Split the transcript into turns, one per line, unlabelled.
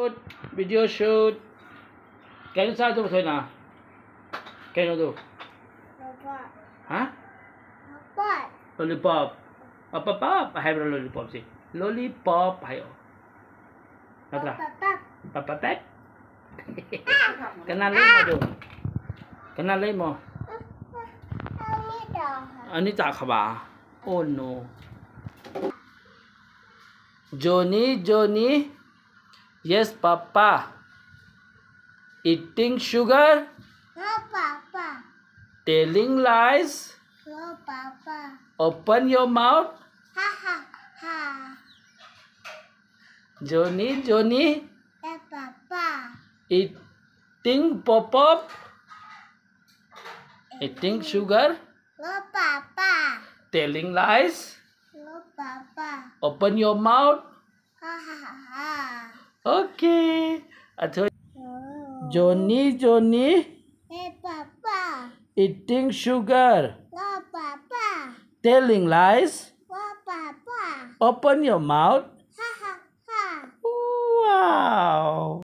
Shoot, video shoot. Kayo sa ito ba na? Kayo?
Robot.
Ha?
Robot.
Lollipop. Papapap. Hay bro lollipop si. Lollipop. Hayo. Natra. Papapet. Kanalay mo do. Kanalay mo. Anita ka ba? Oh no. Johnny, Johnny. Yes, Papa. Eating sugar,
No, Papa.
telling lies.
No, Papa.
Open your mouth.
Ha ha ha.
Johnny, Johnny.
Eh, Papa.
Eating pop pop. Eating sugar,
No, Papa.
telling lies.
No, Papa.
Open your mouth.
Ha ha ha.
Okay. At
No.
Johnny, Johnny.
Eh, Papa.
Eating sugar,
No, Papa.
telling lies.
No, Papa.
Open your mouth.